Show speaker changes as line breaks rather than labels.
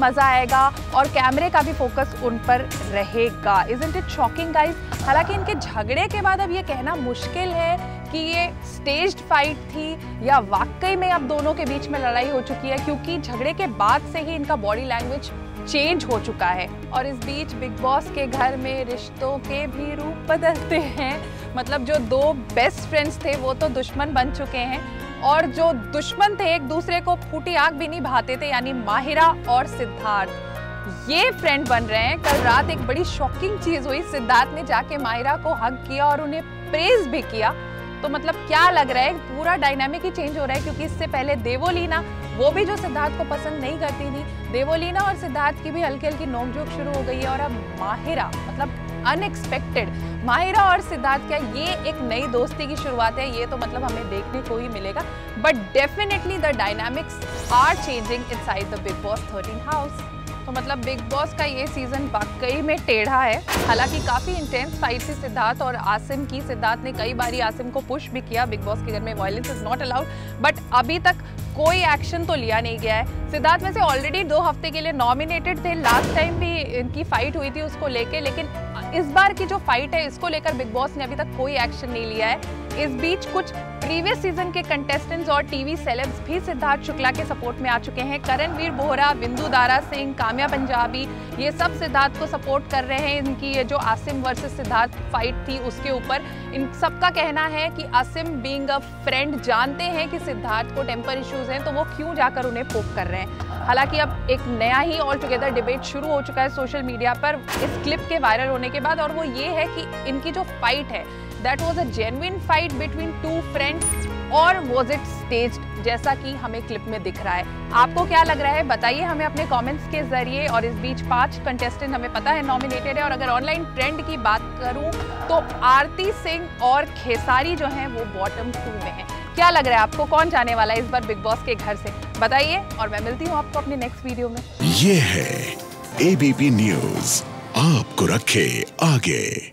मज़ा आएगा और कैमरे का भी फोकस उन पर रहेगा। इज़ इट शॉकिंग गाइस हालाँकि इनके झगड़े के बाद अब ये कहना मुश्किल है कि ये स्टेज्ड फाइट थी या वाकई में अब दोनों के बीच में लड़ाई हो चुकी है, क्योंकि झगड़े के बाद से ही इनका बॉडी लैंग्वेज चेंज हो चुका है। और इस बीच बिग बॉस के घर में रिश्तों के भी रूप बदलते हैं। मतलब जो दो बेस्ट फ्रेंड्स थे, वो तो दुश्मन बन चुके हैं। और जो दुश्मन थे, एक दूसरे को फूटी आग भी नहीं भाते थे, यानी माहिरा और सिद्धार्थ। ये फ्रेंड बन रहे हैं। कल रात एक बड़ी शॉकिंग चीज़ हुई। सिद्धार्थ ने जाके माहिरा को हक किया और उन्हें प्रेज भी किया। तो मतलब क्या लग रहा है? पूरा डायनामिक ही चेंज हो रहा है, क्योंकि इससे पहले देवोलीना, वो भी जो सिद्धार्थ को पसंद नहीं करती थी, देवोलीना और सिद्धार्थ की भी हल्की हल्की नोकझोंक शुरू हो गई है और अब माहिरा मतलब अनएक्सपेक्टेड माहिरा और सिद्धार्थ, क्या ये एक नई दोस्ती की शुरुआत है? ये तो मतलब हमें देखने को ही मिलेगा। But definitely the dynamics are changing inside the Bigg Boss thirteen house तो मतलब बिग बॉस का ये सीज़न वाकई में टेढ़ा है। हालाँकि काफ़ी इंटेंस फाइट थी सिद्धार्थ और आसिम की। सिद्धार्थ ने कई बार आसिम को पुश भी किया। बिग बॉस के घर में violence is not allowed but अभी तक कोई एक्शन तो लिया नहीं गया है। सिद्धार्थ वैसे ऑलरेडी दो हफ़्ते के लिए नॉमिनेटेड थे। लास्ट टाइम भी इनकी फाइट हुई थी उसको लेके। लेकिन इस बार की जो फाइट है, इसको लेकर बिग बॉस ने अभी तक कोई एक्शन नहीं लिया है। इस बीच कुछ प्रीवियस सीज़न के कंटेस्टेंट्स और टीवी सेलेब्स भी सिद्धार्थ शुक्ला के सपोर्ट में आ चुके हैं। करणवीर बोहरा, बिंदु दारा सिंह, काम्या पंजाबी, ये सब सिद्धार्थ को सपोर्ट कर रहे हैं। इनकी ये जो आसिम वर्सेस सिद्धार्थ फाइट थी, उसके ऊपर इन सबका कहना है कि आसिम बीइंग अ फ्रेंड जानते हैं कि सिद्धार्थ को टेम्पर इश्यूज़ हैं तो वो क्यों जाकर उन्हें पोक कर रहे हैं? हालाँकि अब एक नया ही ऑल टुगेदर डिबेट शुरू हो चुका है सोशल मीडिया पर। इस क्लिप के वायरल होने के बाद और वो ये है कि इनकी जो फाइट है that was a genuine fight between two friends, और वॉज़ इट स्टेज जैसा कि हमें क्लिप में दिख रहा है। आपको क्या लग रहा है? बताइए हमें अपने कमेंट्स के ज़रिए, और इस बीच पाँच कंटेस्टेंट हमें पता है नॉमिनेटेड है, और अगर ऑनलाइन ट्रेंड की बात करूँ तो आरती सिंह और खेसारी जो हैं, वो बॉटम टू में हैं। क्या लग रहा है आपको? कौन जाने वाला है इस बार बिग बॉस के घर से? बताइए, और मैं मिलती हूँ आपको अपने नेक्स्ट वीडियो में।
ये है एबीपी न्यूज़ आपको रखे आगे।